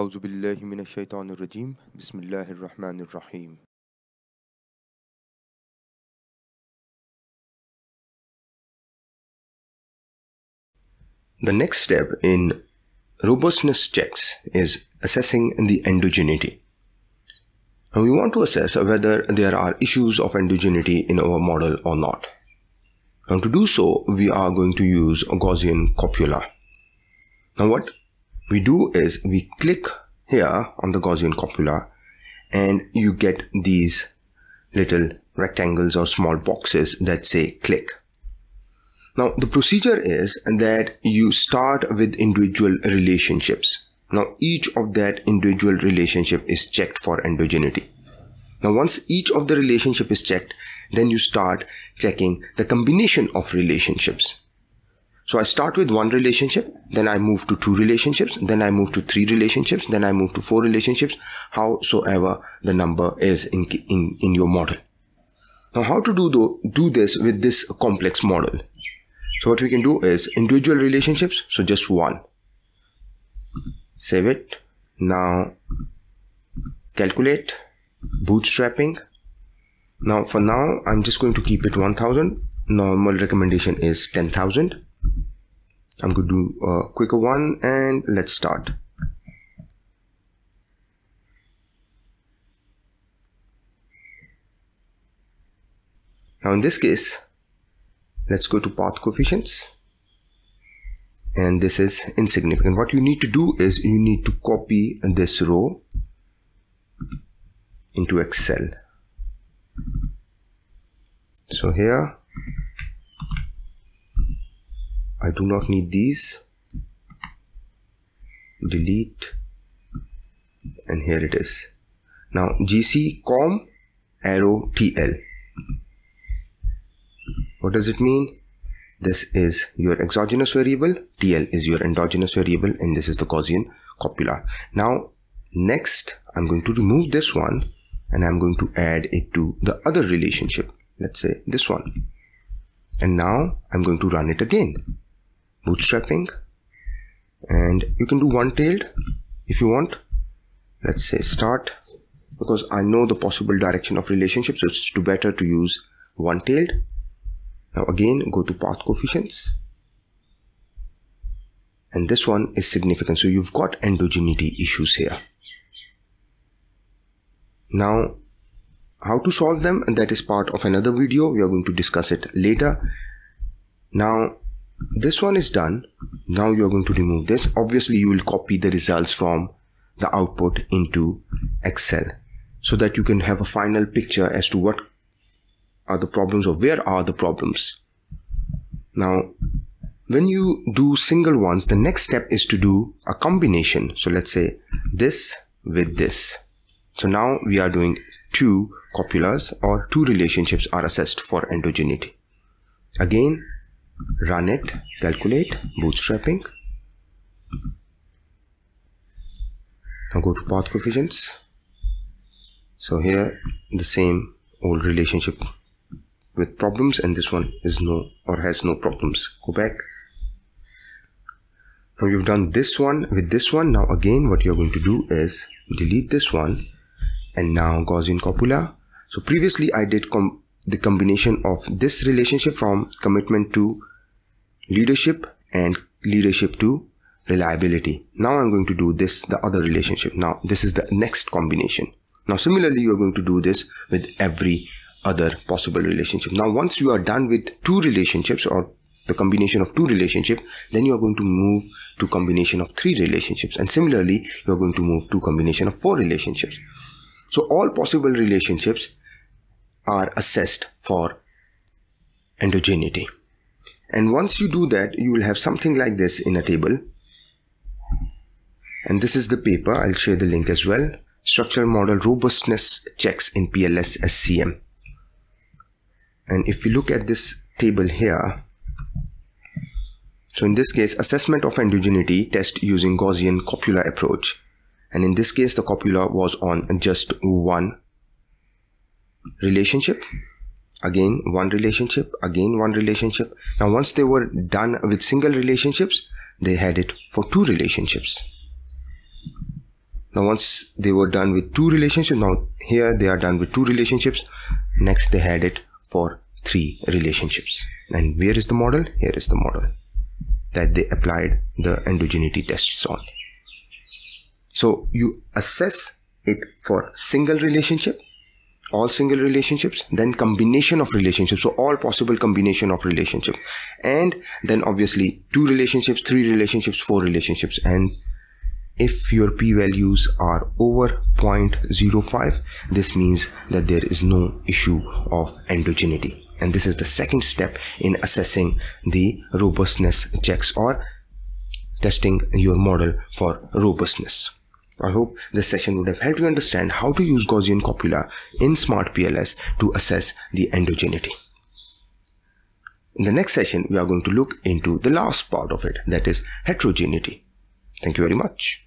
أعوذ بالله من الشيطان الرجيم بسم الله الرحمن الرحيم The next step in robustness checks is assessing the endogeneity. Now we want to assess whether there are issues of endogeneity in our model or not. Now to do so, we are going to use a Gaussian copula. Now what we do is we click here on the Gaussian copula and you get these little rectangles or small boxes that say click. Now the procedure is that you start with individual relationships. Now each of that individual relationship is checked for endogeneity. Now once each of the relationship is checked, then you start checking the combination of relationships. So I start with one relationship, then I move to two relationships, then I move to three relationships, then I move to four relationships, howsoever the number is in, in, in your model. Now how to do, the, do this with this complex model? So what we can do is individual relationships, so just one. Save it. Now calculate bootstrapping. Now for now, I'm just going to keep it 1000. Normal recommendation is 10,000. I'm going to do a quicker one and let's start. Now in this case, let's go to path coefficients and this is insignificant. What you need to do is you need to copy this row into Excel. So here I do not need these. Delete. And here it is. Now gc com arrow tl what does it mean? This is your exogenous variable. Tl is your endogenous variable and this is the gaussian copula. Now next i'm going to remove this one and i'm going to add it to the other relationship. Let's say this one. And now i'm going to run it again bootstrapping. And you can do one-tailed if you want. Let's say start because I know the possible direction of relationship so it's better to use one-tailed. Now again go to path coefficients. And this one is significant. So you've got endogeneity issues here. Now how to solve them? And that is part of another video. We are going to discuss it later. Now this one is done. Now you're going to remove this. Obviously you will copy the results from the output into excel so that you can have a final picture as to what are the problems or where are the problems. Now when you do single ones the next step is to do a combination. So let's say this with this. So now we are doing two copulas or two relationships are assessed for endogeneity. Again run it calculate bootstrapping. Now go to path coefficients. So here the same old relationship with problems and this one is no or has no problems. Go back. Now you've done this one with this one. Now again what you're going to do is delete this one and now Gaussian copula. So previously I did com the combination of this relationship from commitment to leadership and leadership to reliability. Now I'm going to do this, the other relationship. Now this is the next combination. Now similarly, you're going to do this with every other possible relationship. Now once you are done with two relationships or the combination of two relationships, then you are going to move to combination of three relationships. And similarly, you are going to move to combination of four relationships. So all possible relationships are assessed for endogeneity. And once you do that, you will have something like this in a table. And this is the paper. I'll share the link as well. Structural model robustness checks in PLS SEM. And if you look at this table here, so in this case, assessment of endogeneity test using Gaussian copula approach. And in this case, the copula was on just one relationship. Again one relationship again one relationship. Now once they were done with single relationships they had it for two relationships. Now once they were done with two relationships now here they are done with two relationships. Next they had it for three relationships. And where is the model? Here is the model that they applied the endogeneity tests on. So you assess it for single relationship all single relationships then combination of relationships. So all possible combination of relationship and then obviously two relationships three relationships four relationships. And if your p-values are over 0.05 this means that there is no issue of endogeneity. And this is the second step in assessing the robustness checks or testing your model for robustness I hope this session would have helped you understand how to use Gaussian copula in Smart PLS to assess the endogeneity. In the next session, we are going to look into the last part of it, that is heterogeneity. Thank you very much.